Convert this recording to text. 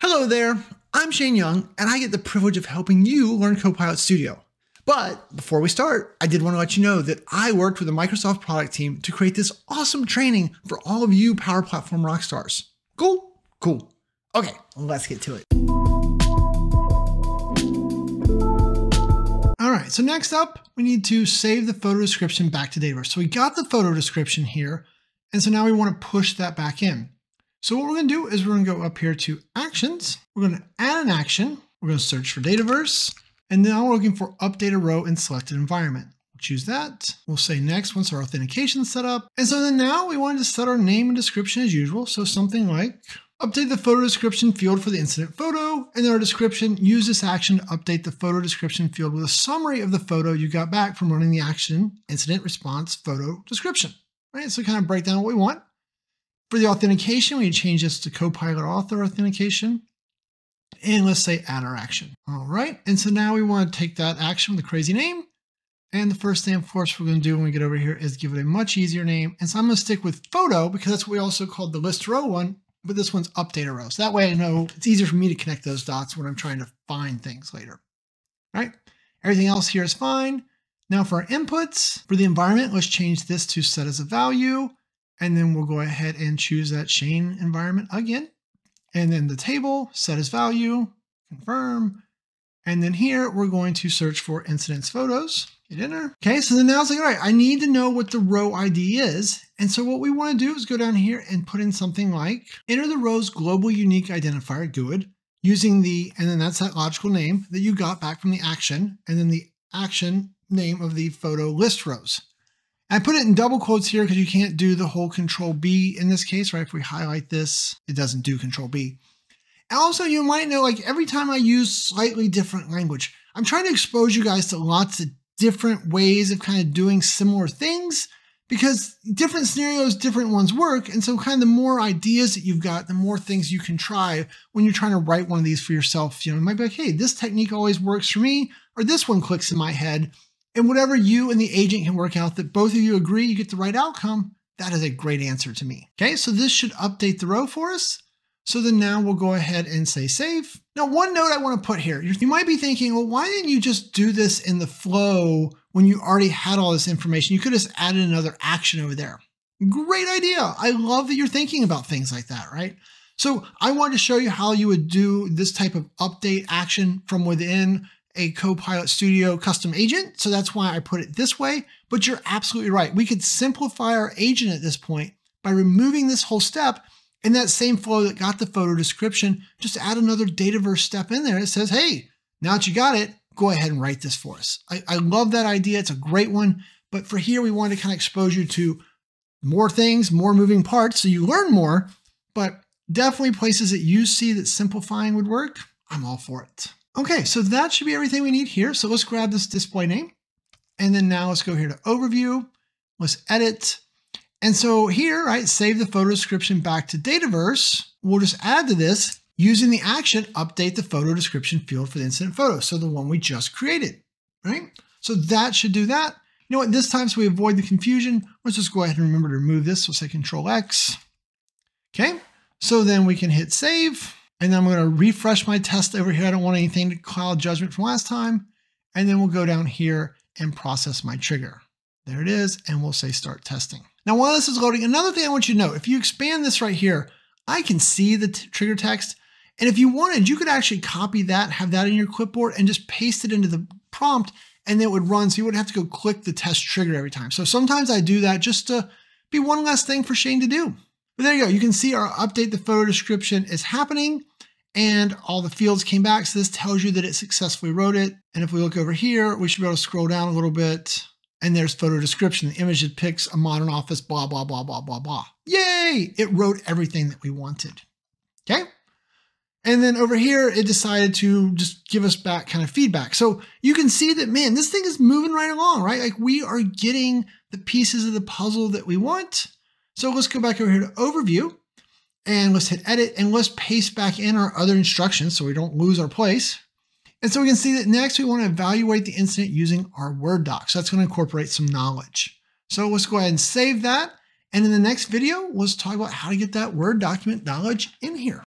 Hello there, I'm Shane Young, and I get the privilege of helping you learn Copilot Studio. But before we start, I did want to let you know that I worked with the Microsoft product team to create this awesome training for all of you Power Platform rock stars. Cool? Cool. Okay, let's get to it. All right, so next up, we need to save the photo description back to Dataverse. So we got the photo description here, and so now we want to push that back in. So what we're going to do is we're going to go up here to Actions. We're going to add an action. We're going to search for Dataverse. And now we're looking for Update a row in selected environment. We'll choose that. We'll say next once our authentication is set up. And so then now we want to set our name and description as usual. So something like update the photo description field for the incident photo. And then our description, use this action to update the photo description field with a summary of the photo you got back from running the action incident response photo description. Right? So kind of break down what we want. For the authentication, we change this to Copilot Author Authentication. And let's say add our action. All right, and so now we want to take that action with a crazy name. And the first thing, of course, we're going to do when we get over here is give it a much easier name. And so I'm going to stick with photo because that's what we also called the list row one, but this one's update row. So that way I know it's easier for me to connect those dots when I'm trying to find things later. All right, everything else here is fine. Now for our inputs, for the environment, let's change this to set as a value. And then we'll go ahead and choose that Shane environment again. And then the table, set as value, confirm. And then here we're going to search for incidents photos, hit enter. Okay, so then now it's like, all right, I need to know what the row ID is. And so what we want to do is go down here and put in something like enter the row's global unique identifier, GUID, using the, and then that's that logical name that you got back from the action, and then the action name of the photo list rows. I put it in double quotes here because you can't do the whole control B in this case, right? If we highlight this, it doesn't do control B. And also, you might know like every time I use slightly different language, I'm trying to expose you guys to lots of different ways of kind of doing similar things because different scenarios, different ones work. And so kind of the more ideas that you've got, the more things you can try when you're trying to write one of these for yourself. You know, it might be like, hey, this technique always works for me, or this one clicks in my head. And whatever you and the agent can work out that both of you agree you get the right outcome, that is a great answer to me. Okay, so this should update the row for us. So then now we'll go ahead and say save. Now, one note I want to put here, you might be thinking, well, why didn't you just do this in the flow when you already had all this information? You could have just added another action over there. Great idea. I love that you're thinking about things like that, right? So I wanted to show you how you would do this type of update action from within a Copilot Studio custom agent. So that's why I put it this way. But you're absolutely right. We could simplify our agent at this point by removing this whole step in that same flow that got the photo description. Just add another Dataverse step in there. that says, hey, now that you got it, go ahead and write this for us. I, I love that idea. It's a great one. But for here, we want to kind of expose you to more things, more moving parts, so you learn more. But definitely places that you see that simplifying would work. I'm all for it. Okay, so that should be everything we need here. So let's grab this display name. And then now let's go here to overview. Let's edit. And so here, right, save the photo description back to Dataverse. We'll just add to this using the action, update the photo description field for the incident photo. So the one we just created, right? So that should do that. You know what, this time, so we avoid the confusion, let's just go ahead and remember to remove this. So say Control X. Okay, so then we can hit save. And then I'm going to refresh my test over here. I don't want anything to cloud judgment from last time. And then we'll go down here and process my trigger. There it is. And we'll say start testing. Now, while this is loading, another thing I want you to know, if you expand this right here, I can see the trigger text. And if you wanted, you could actually copy that, have that in your clipboard and just paste it into the prompt and it would run. So you wouldn't have to go click the test trigger every time. So sometimes I do that just to be one less thing for Shane to do. But there you go. You can see our update the photo description is happening and all the fields came back. So this tells you that it successfully wrote it. And if we look over here, we should be able to scroll down a little bit and there's photo description. The image depicts a modern office, blah, blah, blah, blah, blah, blah. Yay! It wrote everything that we wanted. Okay. And then over here, it decided to just give us back kind of feedback. So you can see that, man, this thing is moving right along, right? Like we are getting the pieces of the puzzle that we want. So let's go back over here to overview and let's hit edit and let's paste back in our other instructions so we don't lose our place. And so we can see that next we want to evaluate the incident using our Word doc. So that's going to incorporate some knowledge. So let's go ahead and save that. And in the next video, let's talk about how to get that Word document knowledge in here.